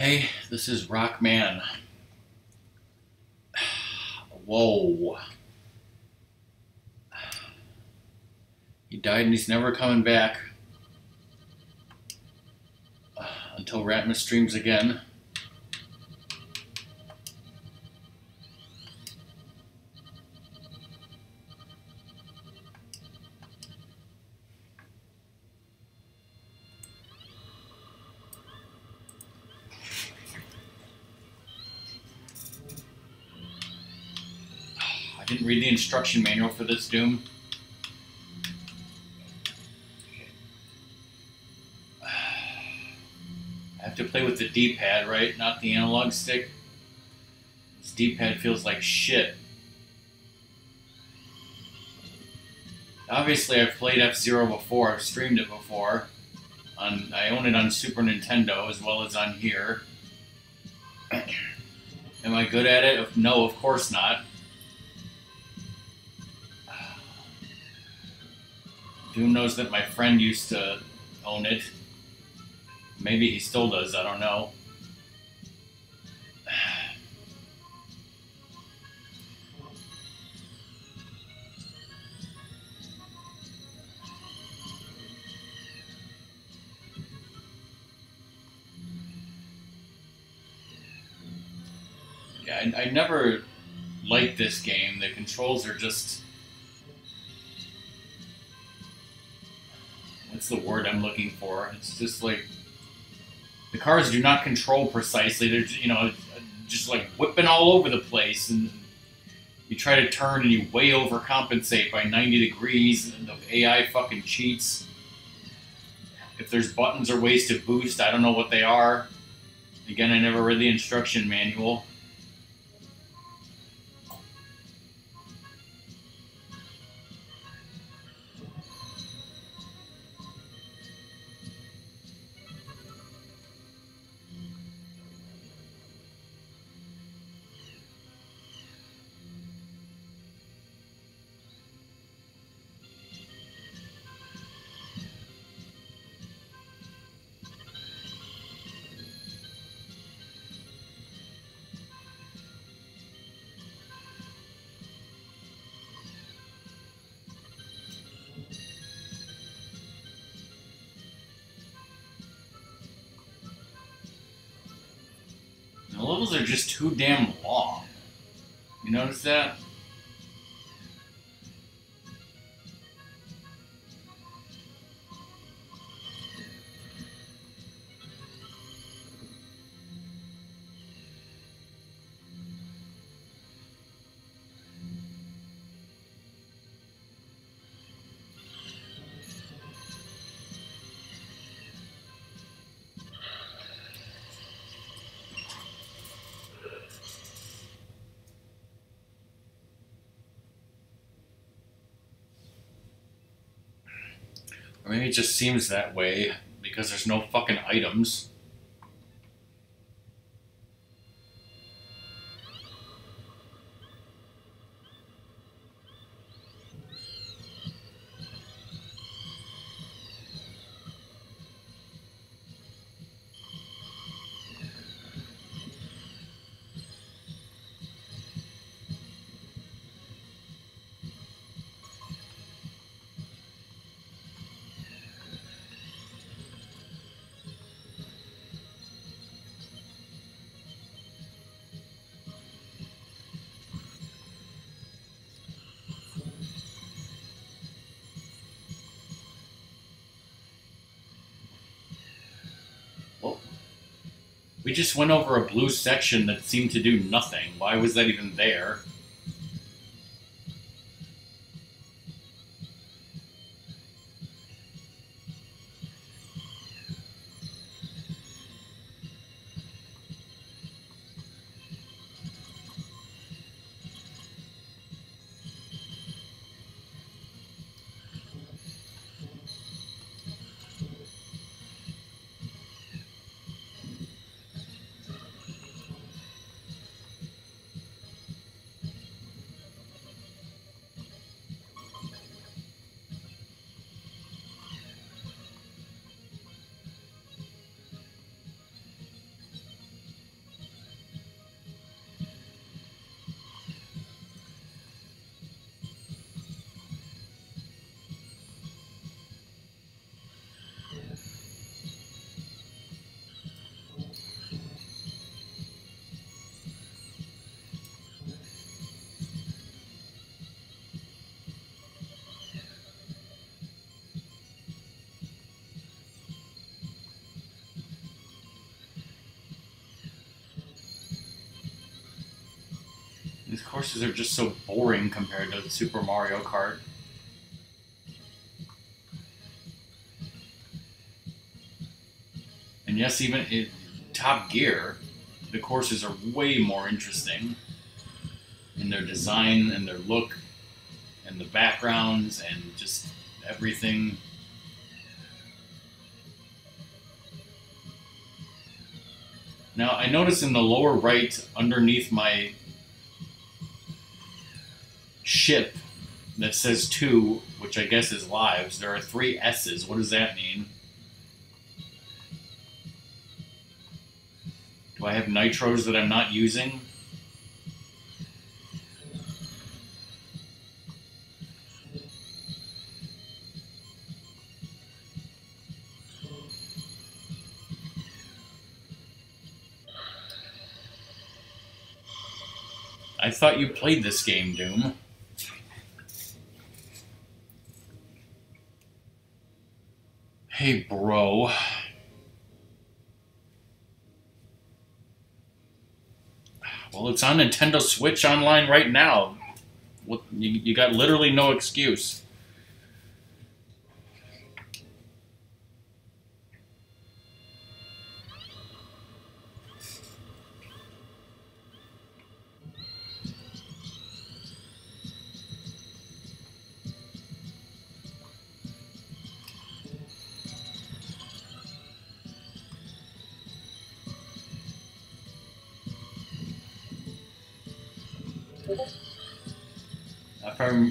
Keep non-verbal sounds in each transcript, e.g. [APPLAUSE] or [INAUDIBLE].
Hey, this is Rockman. Whoa. He died and he's never coming back. Until Ratmus streams again. I didn't read the instruction manual for this Doom. I have to play with the D-pad, right? Not the analog stick. This D-pad feels like shit. Obviously, I've played F-Zero before. I've streamed it before. On, I own it on Super Nintendo as well as on here. Am I good at it? No, of course not. Doom knows that my friend used to own it. Maybe he still does, I don't know. [SIGHS] Yeah, I, I never liked this game. The controls are just. What's the word I'm looking for? It's just like the cars do not control precisely. They're you know just like whipping all over the place, and you try to turn and you way overcompensate by 90 degrees, and the AI fucking cheats. If there's buttons or ways to boost, I don't know what they are. Again, I never read the instruction manual. Are just too damn long. You notice that? It just seems that way because there's no fucking items. We just went over a blue section that seemed to do nothing. Why was that even there? Courses are just so boring compared to Super Mario Kart. And yes, even in Top Gear, the courses are way more interesting in their design and their look and the backgrounds and just everything. Now, I notice in the lower right, underneath my ship that says two, which I guess is lives, there are three S's. What does that mean? Do I have nitros that I'm not using? I thought you played this game, Doom. Hey, bro. Well, it's on Nintendo Switch Online right now. What, you, you got literally no excuse.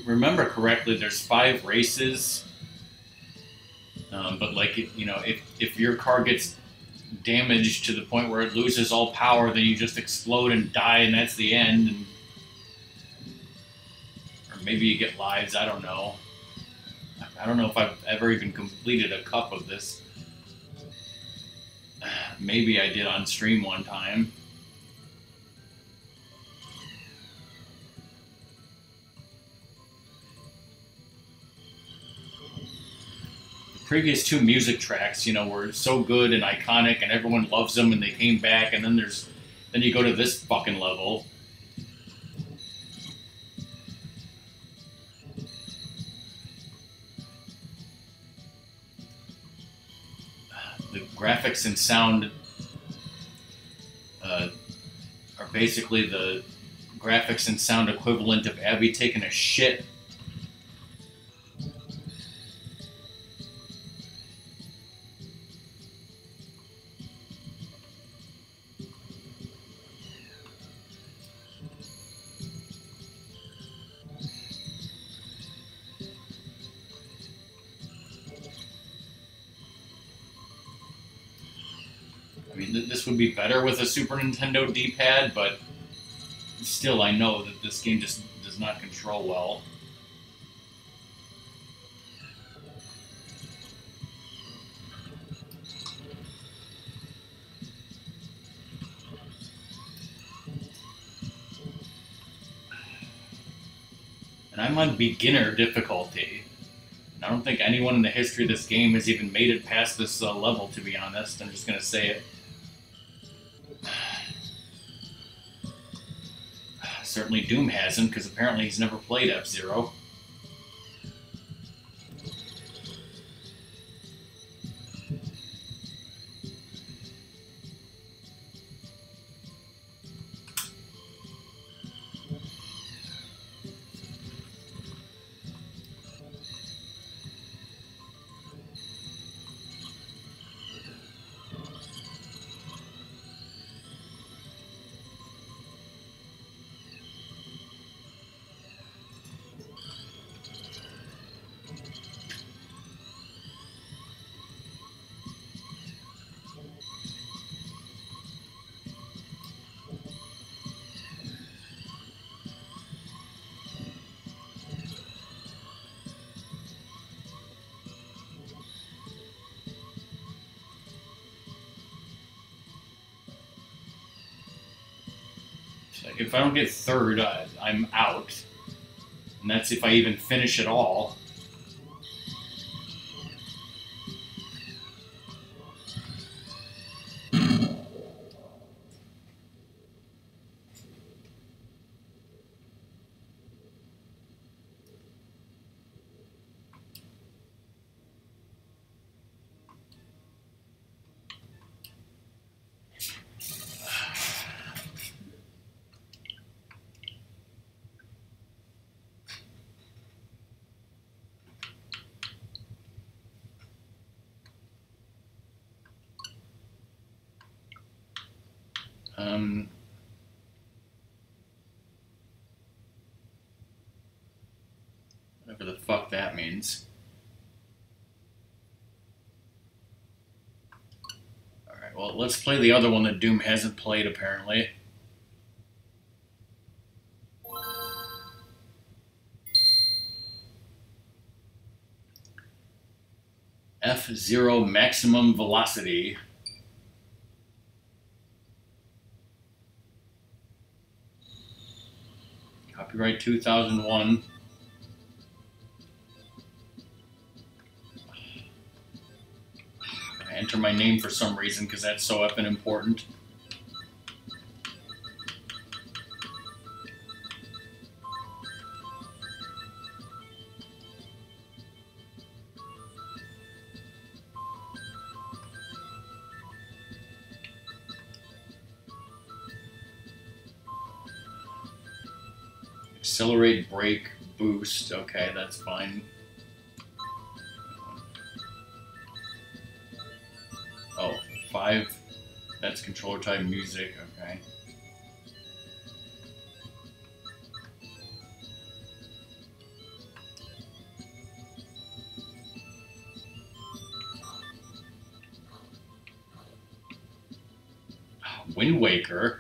Remember correctly, there's five races. Um, but like you know, if if your car gets damaged to the point where it loses all power, then you just explode and die, and that's the end. And, or maybe you get lives. I don't know. I don't know if I've ever even completed a cup of this. [SIGHS] Maybe I did on stream one time. Previous two music tracks, you know, were so good and iconic, and everyone loves them, and they came back. And then there's, then you go to this fucking level. [SIGHS] The graphics and sound uh, are basically the graphics and sound equivalent of Abby taking a shit Super Nintendo D-pad, but still, I know that this game just does not control well. And I'm on beginner difficulty. I don't think anyone in the history of this game has even made it past this uh, level, to be honest. I'm just going to say it. Certainly Doom hasn't, because apparently he's never played F-Zero. if I don't get third, I, I'm out. And that's if I even finish at all. Um, whatever the fuck that means. Alright, well, let's play the other one that Doom hasn't played, apparently. F-Zero Maximum Velocity. Copyright 2001. My name for some reason because that's so effing important. Accelerate, brake, boost. Okay, that's fine. That's controller type music, okay. Wind Waker.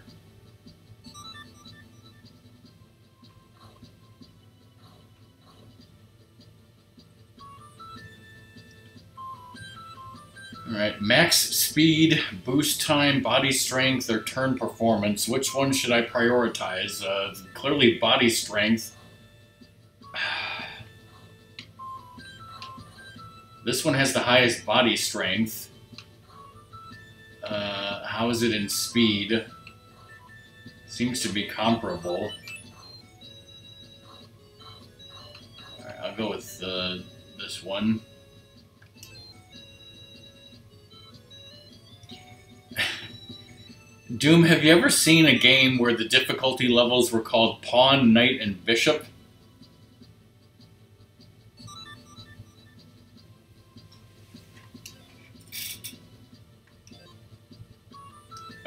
Speed, boost time, body strength, or turn performance. Which one should I prioritize? Uh, clearly body strength. [SIGHS] This one has the highest body strength. Uh, how is it in speed? Seems to be comparable. Alright, I'll go with uh, this one. Doom, have you ever seen a game where the difficulty levels were called Pawn, Knight, and Bishop?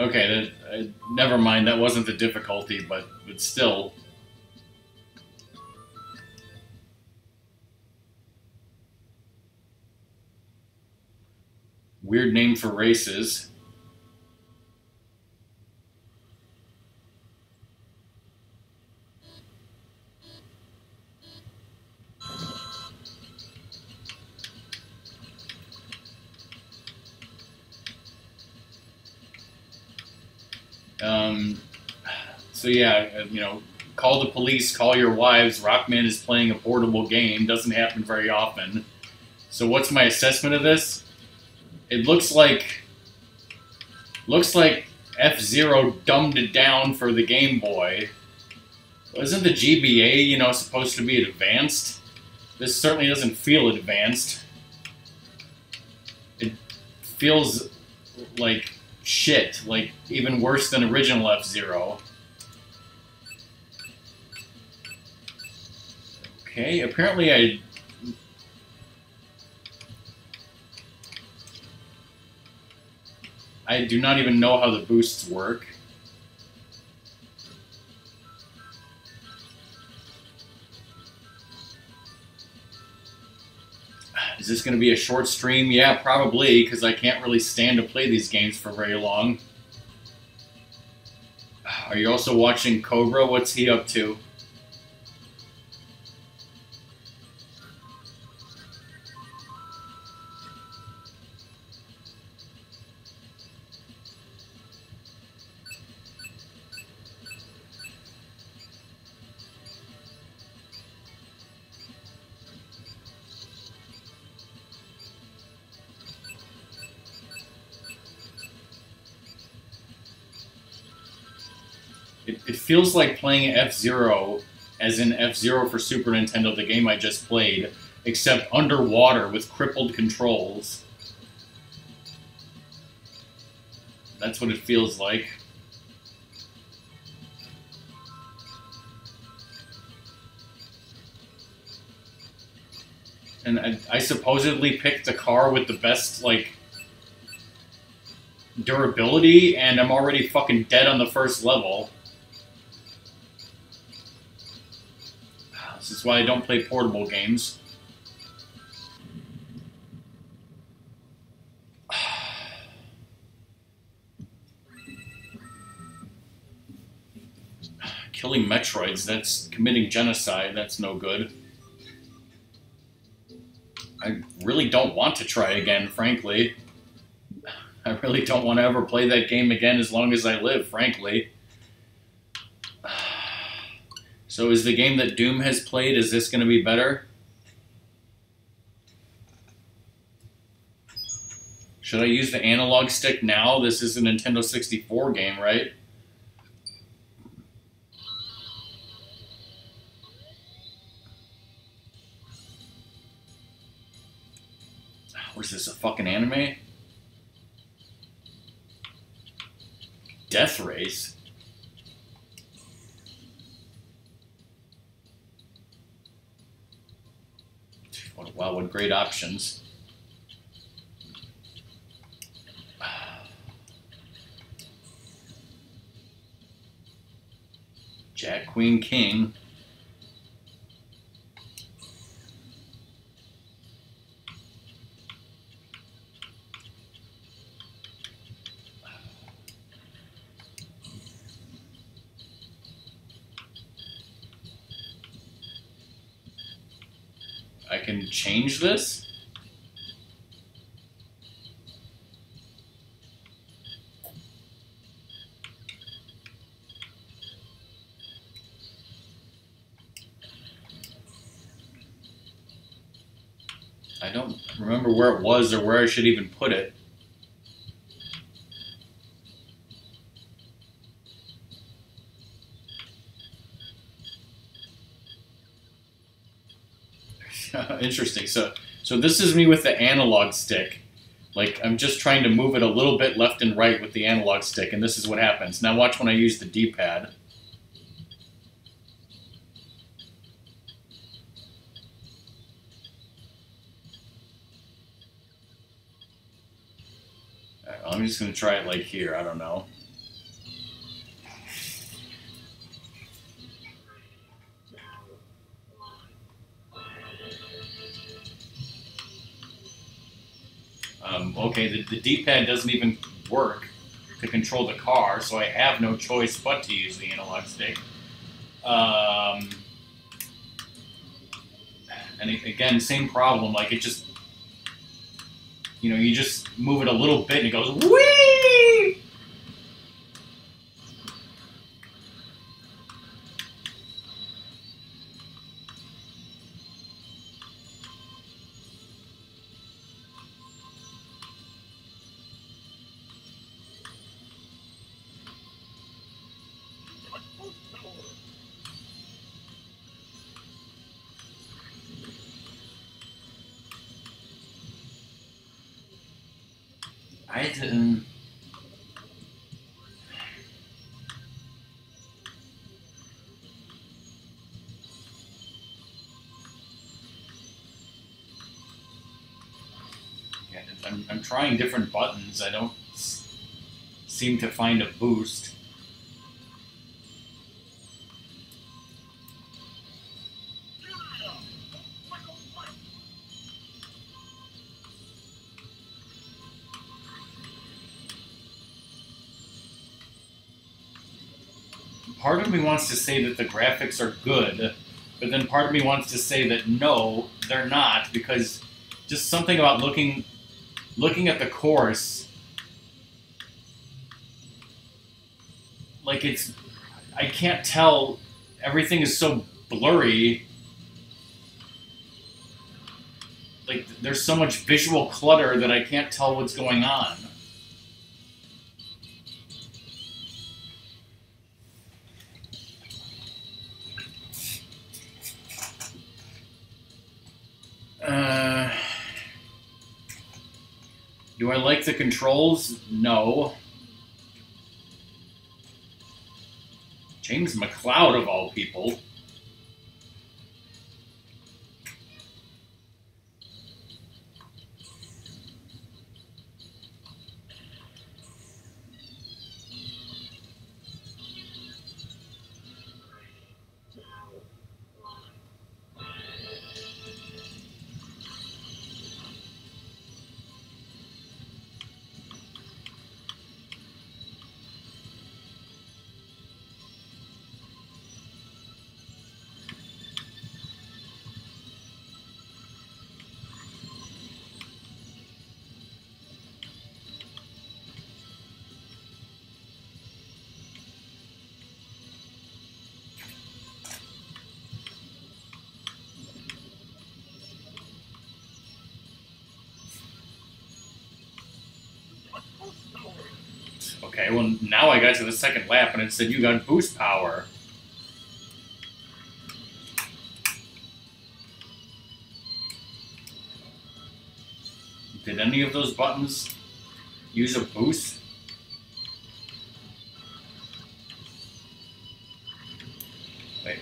Okay, that, uh, never mind. That wasn't the difficulty, but but still. Weird name for races. Um, so yeah, uh, you know, call the police, call your wives. Rockman is playing a portable game. Doesn't happen very often. So what's my assessment of this? It looks like looks like F Zero dumbed it down for the Game Boy. Isn't the GBA, you know, supposed to be advanced? This certainly doesn't feel advanced. It feels like shit, like even worse than original F Zero. Okay, apparently I. I do not even know how the boosts work. Is this going to be a short stream? Yeah, probably, because I can't really stand to play these games for very long. [SIGHS] Are you also watching Cobra? What's he up to? Feels like playing F Zero, as in F Zero for Super Nintendo, the game I just played, except underwater with crippled controls. That's what it feels like. And I, I supposedly picked the car with the best, like, durability, and I'm already fucking dead on the first level. This is why I don't play portable games. [SIGHS] Killing Metroids, that's committing genocide, that's no good. I really don't want to try again, frankly. [SIGHS] I really don't want to ever play that game again as long as I live, frankly. So is the game that Doom has played, is this going to be better? Should I use the analog stick now? This is a Nintendo 64 game, right? Ah, what is this, a fucking anime? Death Race? Wow, what great options. Jack, Queen, King. I can change this. I don't remember where it was or where I should even put it. Interesting. So, so this is me with the analog stick. Like I'm just trying to move it a little bit left and right with the analog stick, and this is what happens. Now watch when I use the D-pad. I'm just gonna try it like here. I don't know. Um, okay, the, the D-pad doesn't even work to control the car, so I have no choice but to use the analog stick. Um, and again, same problem. Like it just, you know, you just move it a little bit and it goes wee. I'm, I'm trying different buttons. I don't seem to find a boost. Part of me wants to say that the graphics are good, but then part of me wants to say that no, they're not because just something about looking looking at the course like it's I can't tell everything is so blurry like there's so much visual clutter that I can't tell what's going on. I like the controls? No. James McCloud, of all people. Well now I got to the second lap and it said you got boost power. Did any of those buttons use a boost? Wait.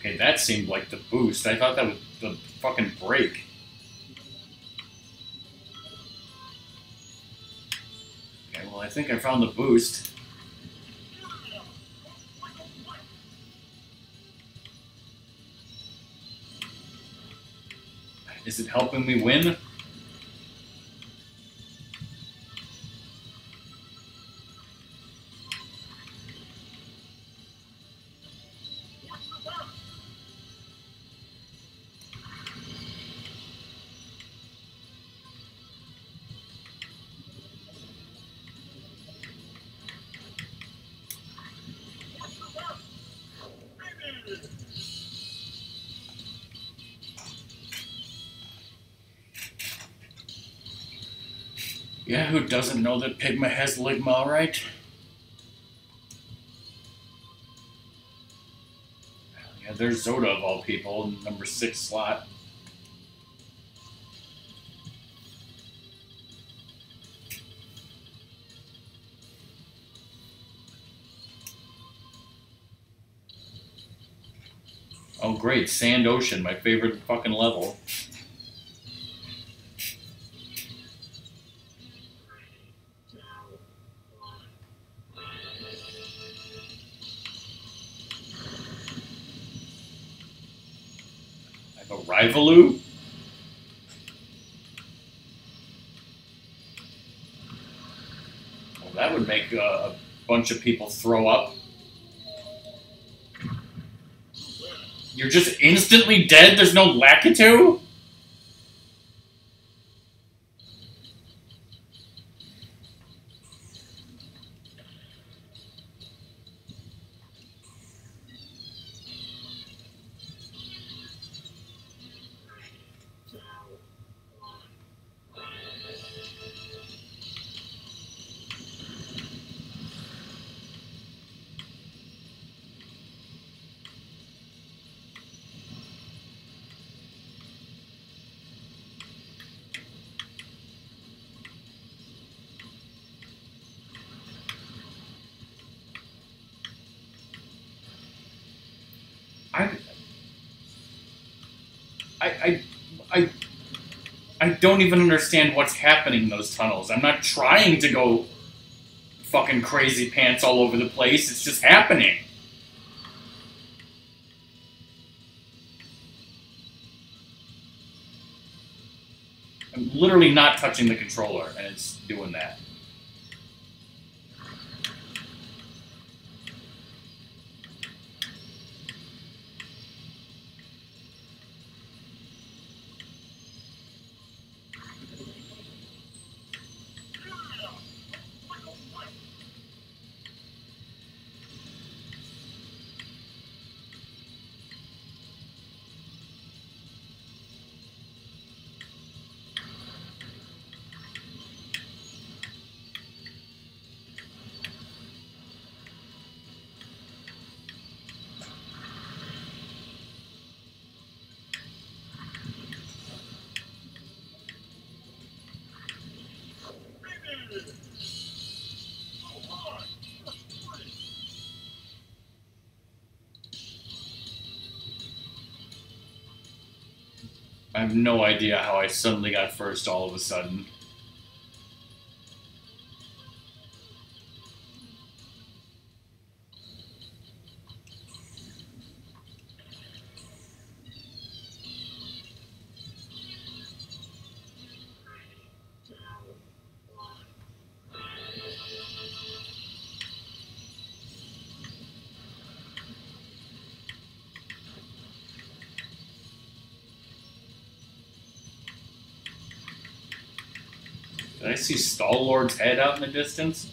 Okay, that seemed like the boost. I thought that was the fucking brake. Well I think I found the boost. Is it helping me win? Who doesn't know that Pigma has Ligma, alright? Yeah, there's Zoda of all people, number six slot. Oh great, Sand Ocean, my favorite fucking level. Well, that would make uh, a bunch of people throw up. You're just instantly dead? There's no Lakitu? I don't even understand what's happening in those tunnels. I'm not trying to go fucking crazy pants all over the place. It's just happening. I'm literally not touching the controller, and it's doing that. I have no idea how I suddenly got first all of a sudden. I see Stalord's head out in the distance?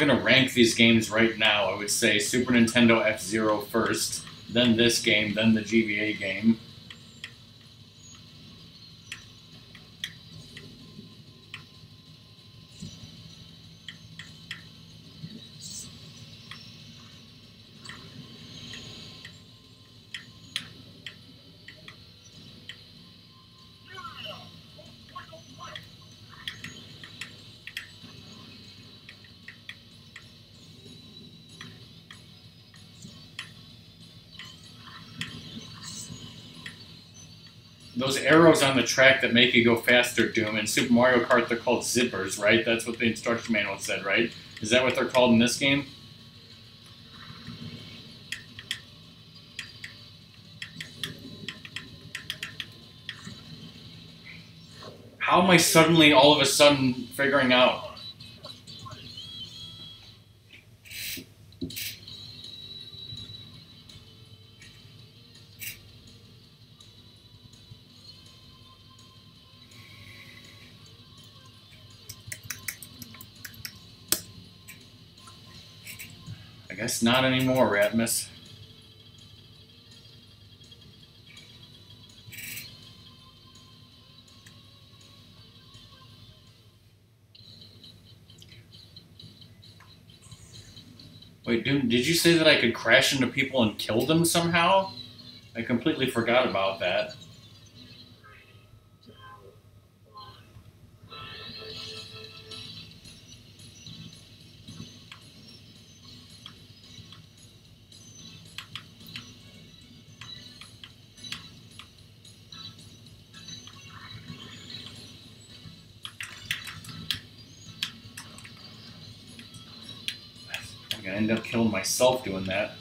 Were gonna rank these games right now, I would say Super Nintendo F Zero first, then this game, then the GBA game. Those arrows on the track that make you go faster, Doom. In Super Mario Kart, they're called zippers, right? That's what the instruction manual said, right? Is that what they're called in this game? How am I suddenly, all of a sudden, figuring out Guess not anymore, Ratmus. Wait, dude, did you say that I could crash into people and kill them somehow? I completely forgot about that. Myself doing that.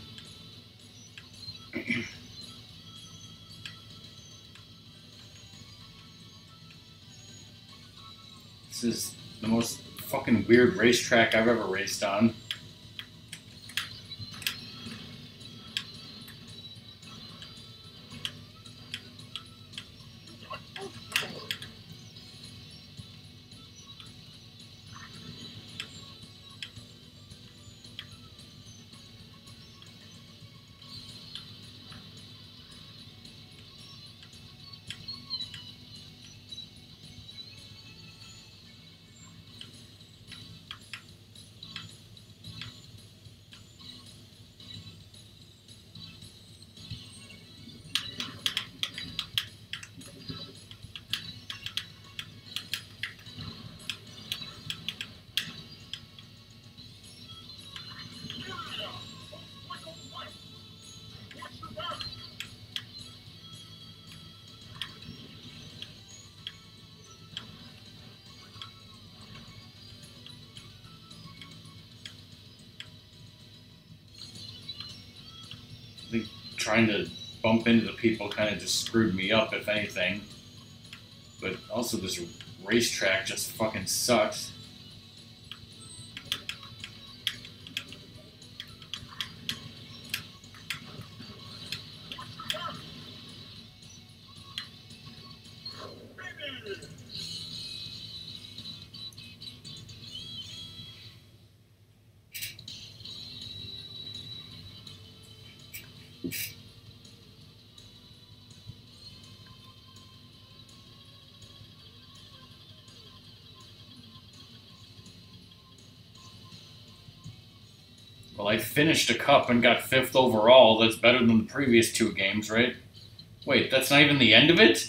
this is the most fucking weird racetrack I've ever raced on. Trying to bump into the people kind of just screwed me up, if anything. But also, this racetrack just fucking sucks. Finished a cup and got fifth overall. That's better than the previous two games, right? Wait, that's not even the end of it?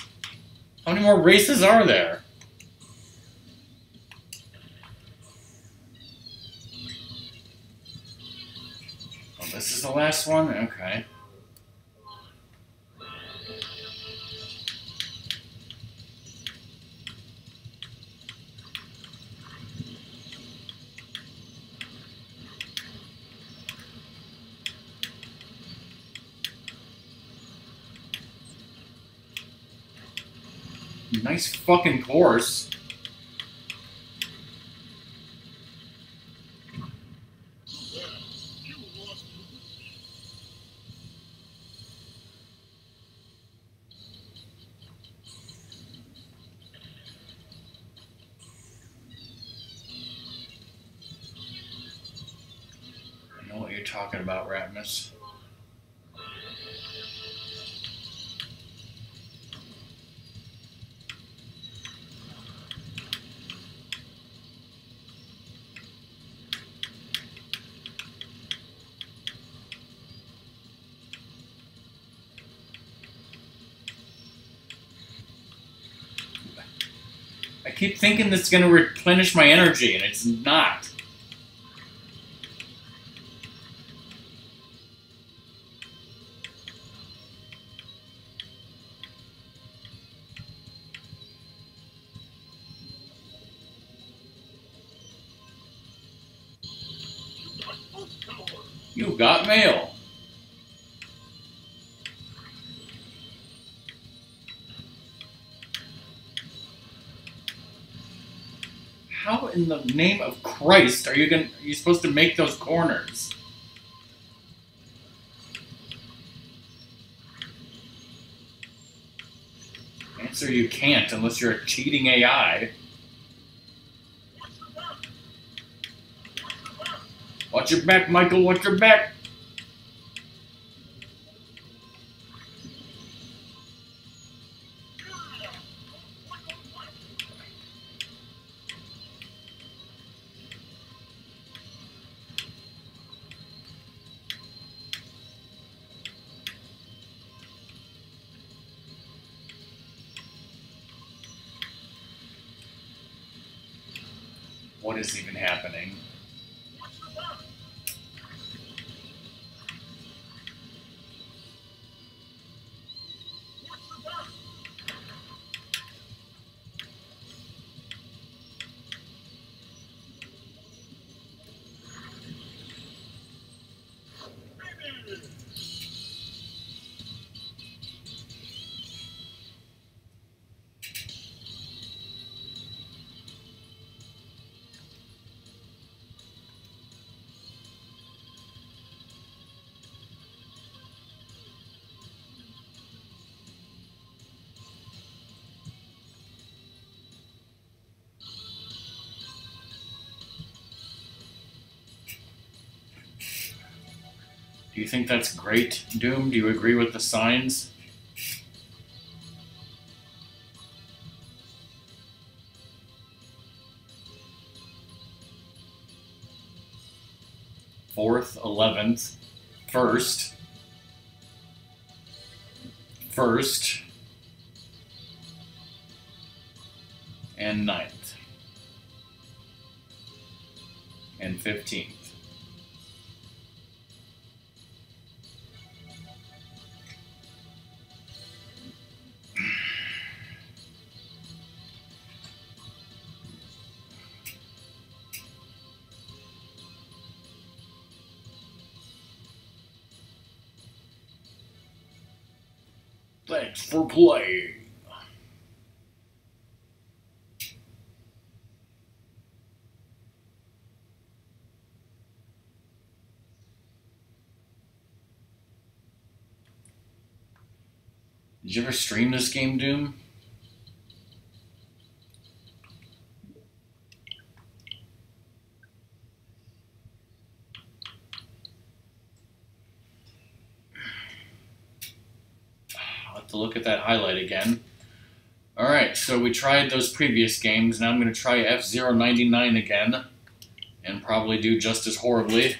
How many more races are there? Oh, this is the last one? Okay. Nice fucking course. Talking about, Ratmus? Keep thinking this is going to replenish my energy, and it's not. How in the name of Christ are you going are you supposed to make those corners? Answer you can't unless you're a cheating AI. Watch your back, Michael, watch your back. Is even happening? Think that's great, Doom? Do you agree with the signs? Fourth, eleventh, first, first, and ninth, and fifteenth. For playing. Did you ever stream this game, Doom? I'll have to look at that highlight again. Alright, so we tried those previous games. Now I'm going to try F-Zero 99 again. And probably do just as horribly.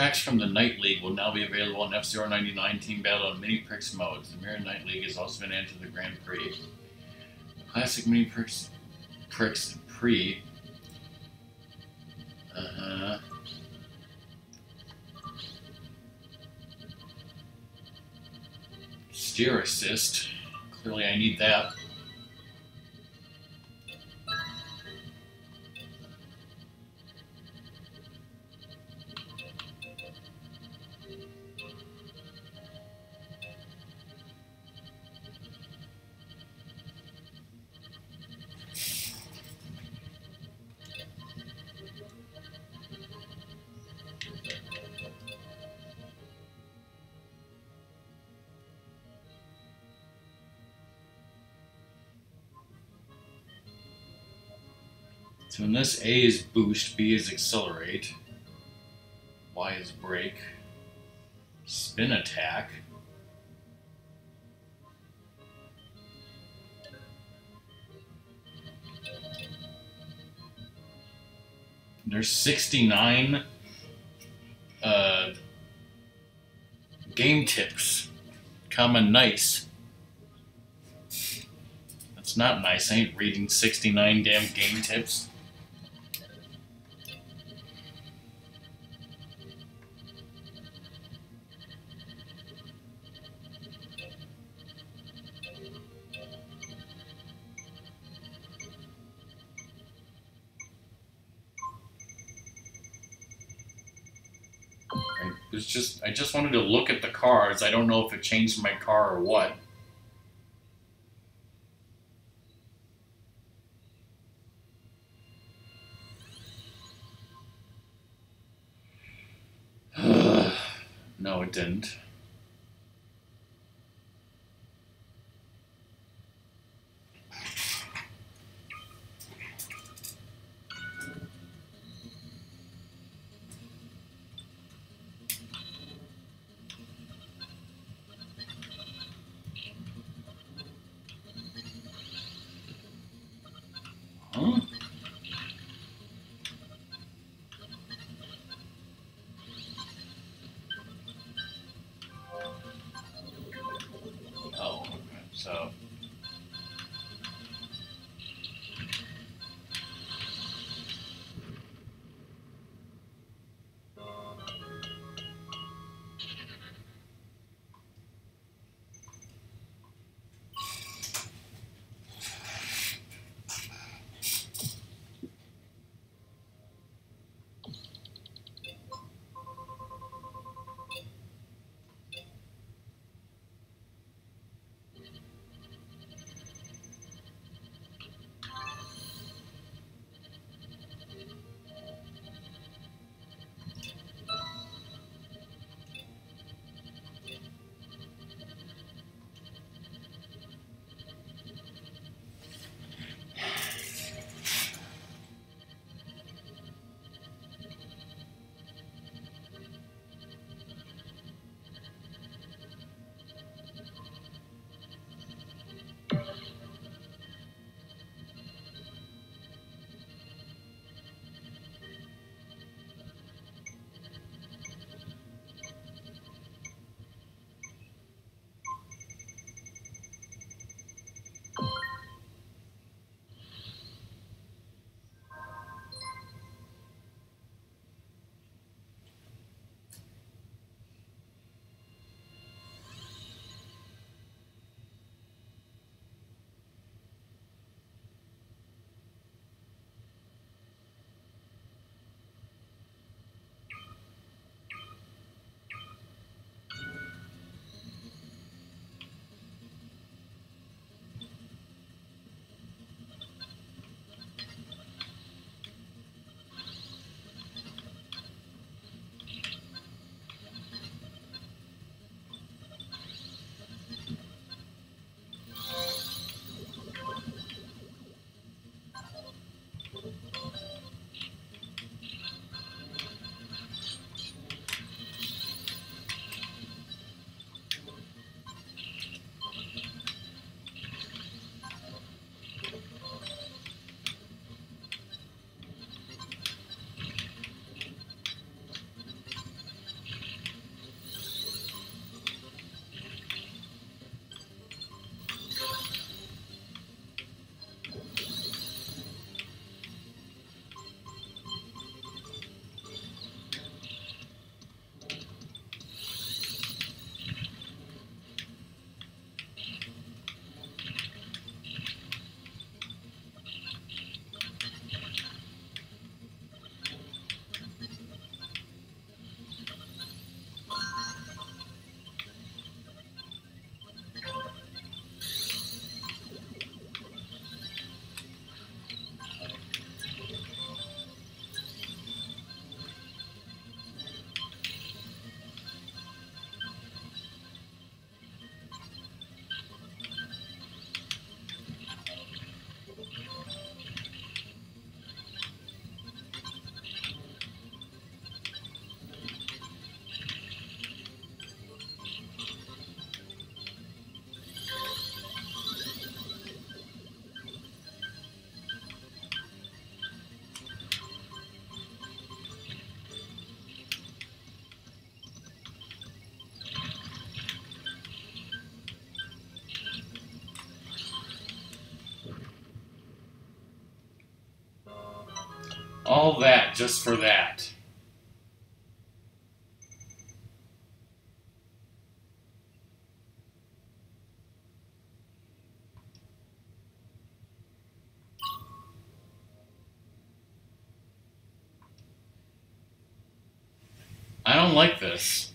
Tracks from the Night League will now be available on F-Zero 99 Team Battle and Mini Prix modes. The Mirror Night League has also been added to the Grand Prix. Classic Mini Prix, Prix Prix uh, steer assist. Clearly, I need that. This, A is boost, B is accelerate, Y is brake, spin attack. There's 69 uh, game tips. Common nice. That's not nice. I ain't reading 69 damn game tips. Wanted to look at the cars. I don't know if it changed my car or what. [SIGHS] no, it didn't. All that just for that. I don't like this.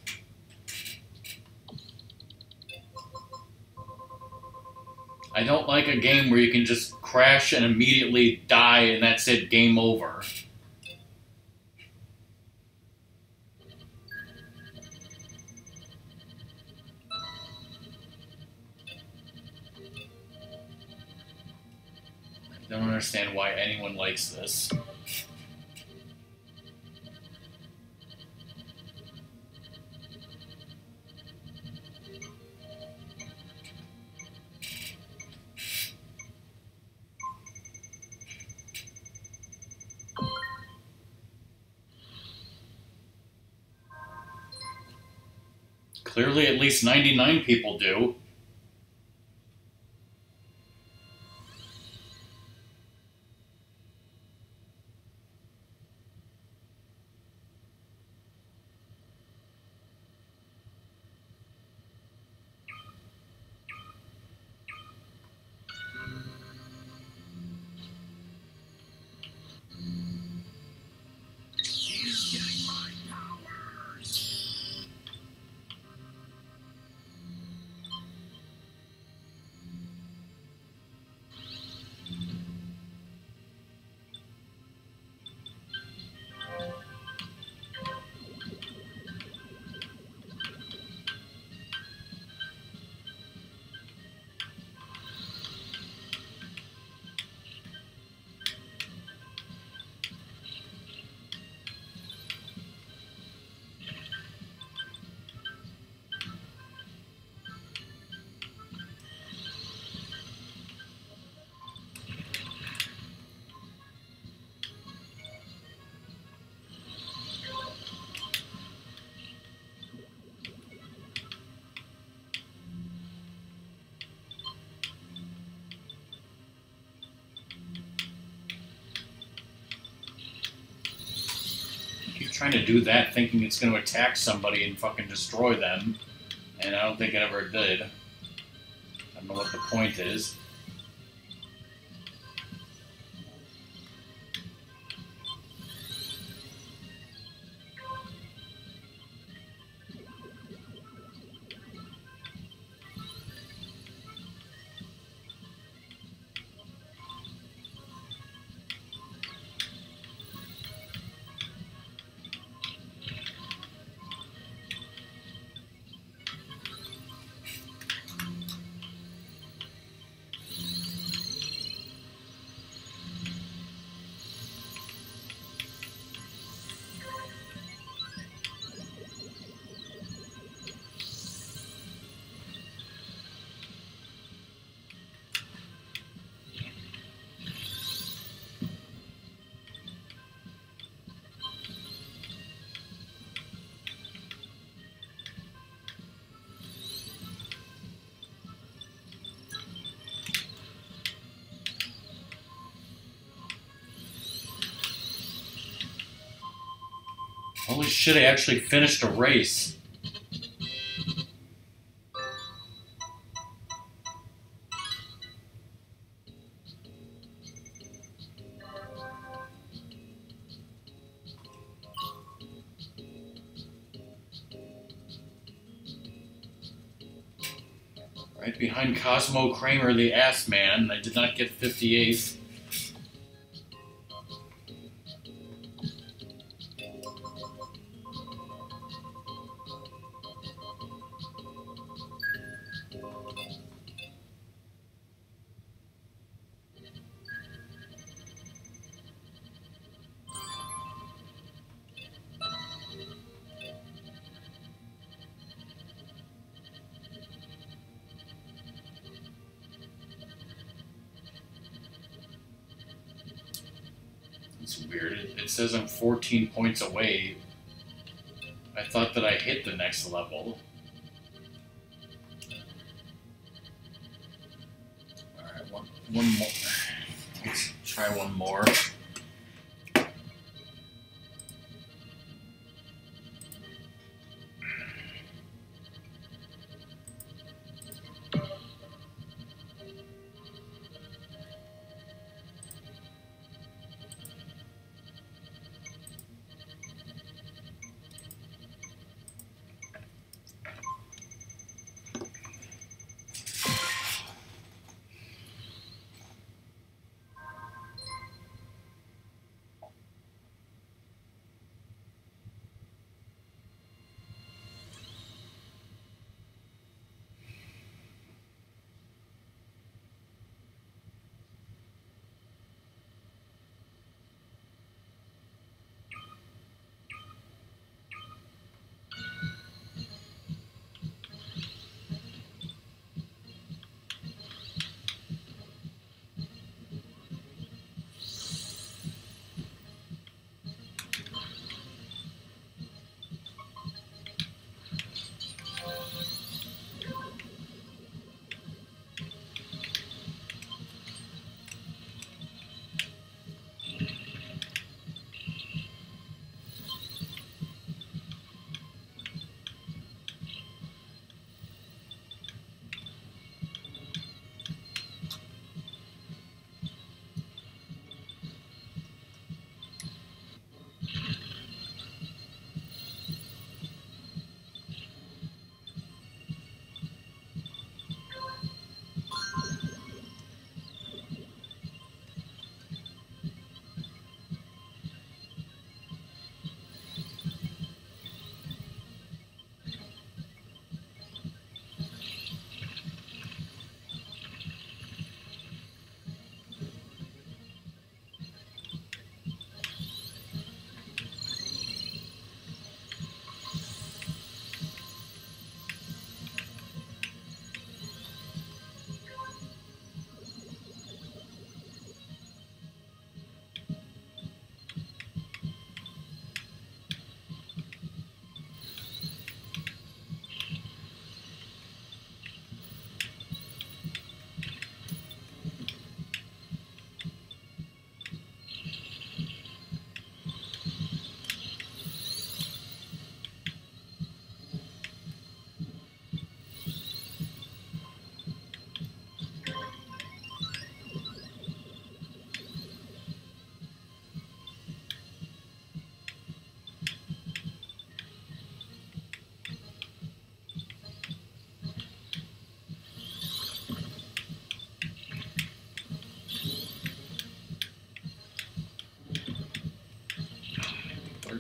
I don't like a game where you can just crash and immediately die and that's it, game over. This. Clearly, at least 99 people do. Trying to do that thinking it's going to attack somebody and fucking destroy them. And I don't think it ever did. I don't know what the point is. Shit, I actually finished a race. Right behind Cosmo Kramer, the ass man. I did not get 58th. Weird. It says I'm 14 points away. I thought that I hit the next level.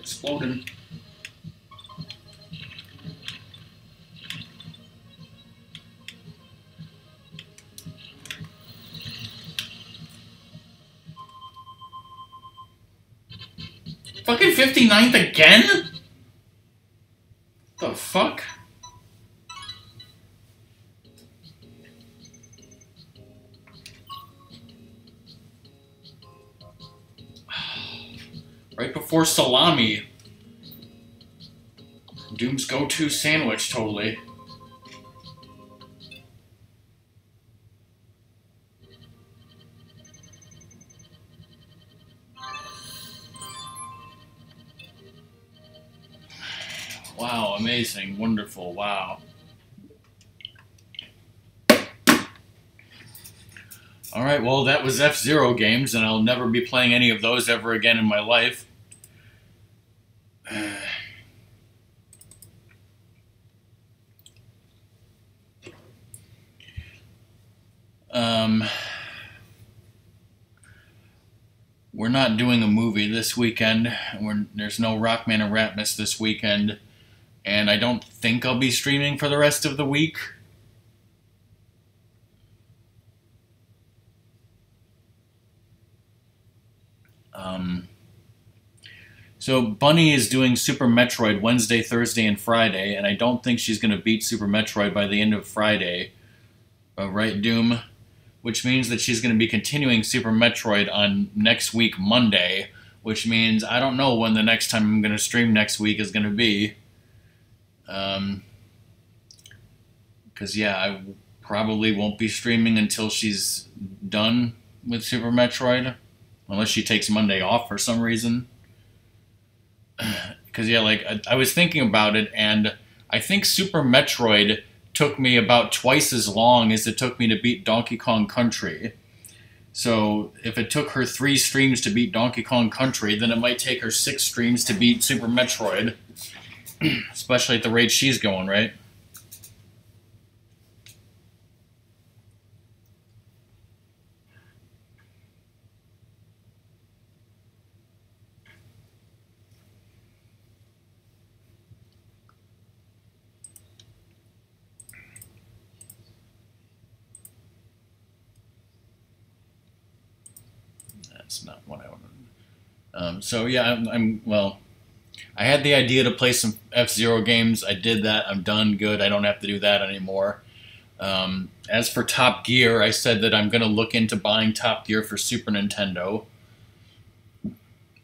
Exploding. Fucking 59th again? Sandwich, totally. Wow, amazing, wonderful, wow. Alright, well, that was F Zero games, and I'll never be playing any of those ever again in my life. Um, doing a movie this weekend. We're, there's no Rockman and Ratmas this weekend and I don't think I'll be streaming for the rest of the week. Um, so Bunny is doing Super Metroid Wednesday, Thursday, and Friday, and I don't think she's going to beat Super Metroid by the end of Friday. Uh, right, Doom? Which means that she's going to be continuing Super Metroid on next week, Monday, which means I don't know when the next time I'm going to stream next week is going to be. Um, because yeah, I probably won't be streaming until she's done with Super Metroid, unless she takes Monday off for some reason. [CLEARS THROAT] Because yeah, like I, I was thinking about it, and I think Super Metroid took me about twice as long as it took me to beat Donkey Kong Country. So if it took her three streams to beat Donkey Kong Country, then it might take her six streams to beat Super Metroid. [CLEARS THROAT] Especially at the rate she's going, right? That's not what I wanted. Um, so yeah, I'm, I'm well. I had the idea to play some F Zero games. I did that. I'm done. Good. I don't have to do that anymore. Um, as for Top Gear, I said that I'm going to look into buying Top Gear for Super Nintendo.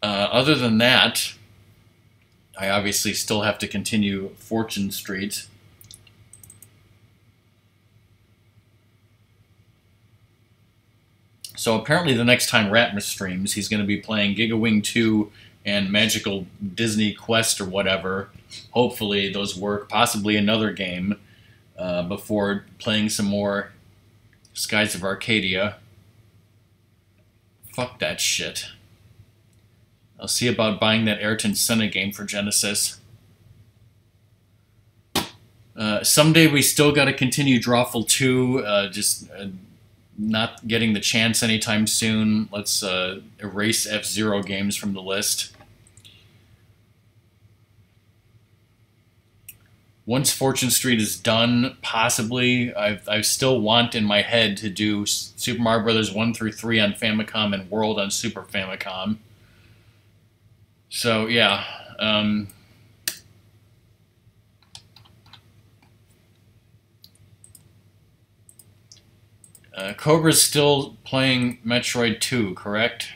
Uh, other than that, I obviously still have to continue Fortune Street. So apparently, the next time Ratmus streams, he's going to be playing Giga Wing 2 and Magical Disney Quest or whatever. Hopefully, those work. Possibly another game uh, before playing some more Skies of Arcadia. Fuck that shit. I'll see about buying that Ayrton Senna game for Genesis. Uh, someday we still got to continue Drawful 2. Uh, just uh, not getting the chance anytime soon. Let's uh, erase F Zero games from the list. Once Fortune Street is done, possibly, I've, I still want in my head to do Super Mario Brothers 1 through 3 on Famicom and World on Super Famicom. So, yeah. Um, Uh, Cobra's still playing Metroid 2, correct?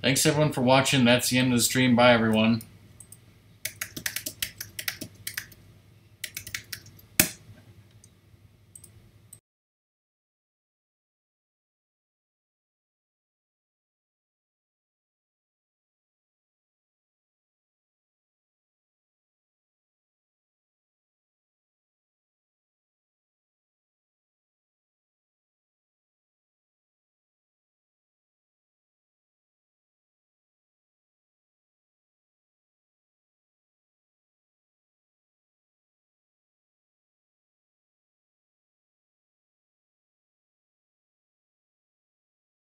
Thanks everyone for watching. That's the end of the stream. Bye everyone.